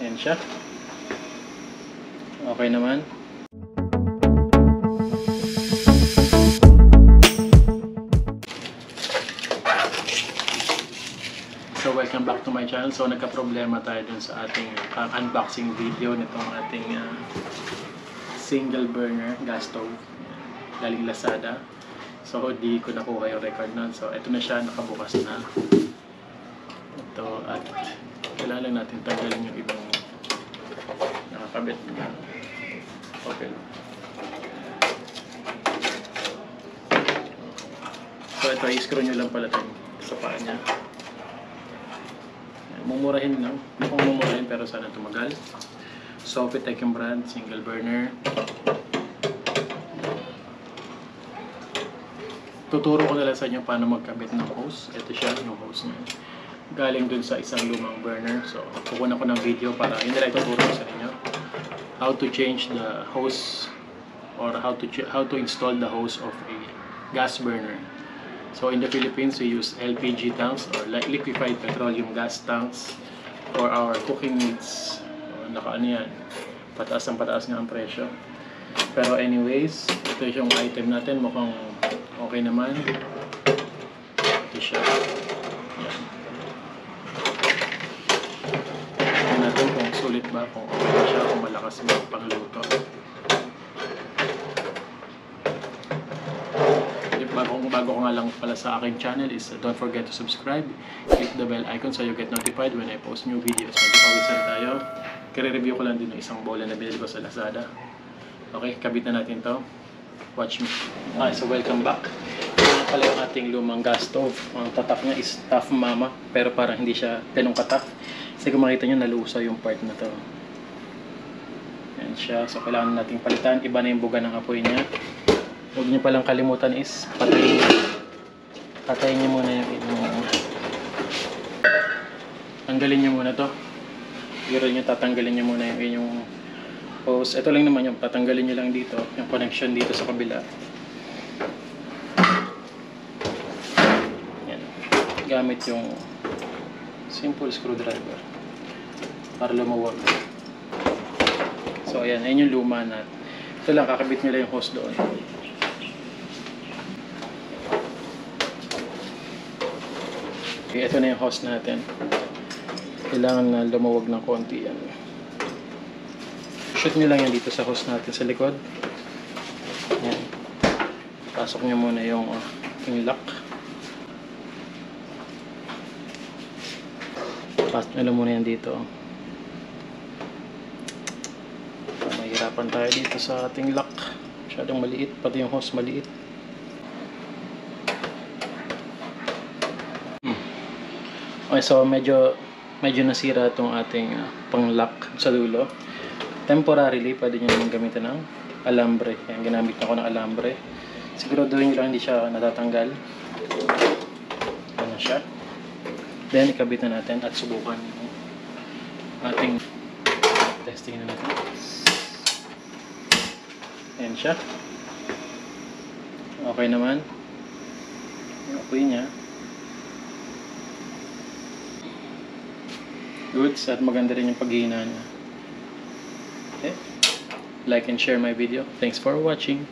Ayan siya. Okay naman. So welcome back to my channel. So nagka-problema tayo dun sa ating uh, unboxing video nitong ating uh, single burner gas stove. Galing Lazada. So di ko nakuha yung record nun. So ito na siya, nakabukas na. Ito at kailangan lang natin tanggalin yung ibang nakakabit na okay. So ito, i-screw nyo lang pala tayo sa paa niya. Mumurahin lang. Mukhang mumurahin pero sana tumagal. Sofitec yung brand, single burner. Tuturo ko na lang sa inyo paano magkabit ng hose. Ito siya, yung hose niya. Galing dun sa isang lumang burner. So, kukuha ko ng video para hindi lang ituturo sa inyo. How to change the hose or how to how to install the hose of a gas burner. So in the Philippines, we use LPG tanks or liquefied petroleum gas tanks for our cooking needs. So, naka ano yan, pataas ang pataas nga ang presyo. Pero anyways, ito yung item natin. Mukhang okay naman. Ito siya. Yan. Tingnan natin sulit ba, kung okay siya, kung malakas ba ang pangluto. If bago, bago ko nga lang pala sa aking channel is don't forget to subscribe, click the bell icon so you get notified when I post new videos. Magpapawisan tayo. Kire-review ko lang din yung isang bola na binili ko sa Lazada. Okay, kabit na natin to. Watch me. Okay, so welcome back. Ito pala yung ating lumang gas stove. Ang tatak niya is Tough Mama, pero parang hindi siya ganun katak. Kasi kung makita nyo, nalusaw yung part na to. Yan siya. So, kailangan nating palitan. Iba na yung buga ng apoy niya. Huwag niyo palang kalimutan is patayin. Patayin niyo muna yung inyong... Tanggalin niyo muna to. Biro niyo tatanggalin niyo muna yung inyong hose. Ito lang naman yung tatanggalin niyo lang dito. Yung connection dito sa kabila. Yan. Gamit yung simple screwdriver para lumuwag. So ayan, ayan yung luma na. Ito lang, kakabit nyo lang yung hose doon. Okay, ito na yung hose natin. Kailangan na lumuwag ng konti yan. Shoot nyo lang yan dito sa hose natin sa likod. Yan. Pasok nyo muna yung, uh, yung lock. Pasok nyo lang muna yan dito. Mahirapan tayo dito sa ating lock. Masyadong maliit. Pati yung hose maliit. Hmm. Okay, so medyo medyo nasira itong ating uh, pang-lock sa dulo. Temporarily, pwede nyo naman gamitin ng alambre. Yan, ginamit ako ng alambre. Siguraduhin nyo lang hindi siya natatanggal. Ano siya. Then, ikabit na natin at subukan yung ating testing na natin. Ayan siya. Okay naman. Apoy niya. Goods at maganda rin yung paghihina niya. Okay. Like and share my video. Thanks for watching.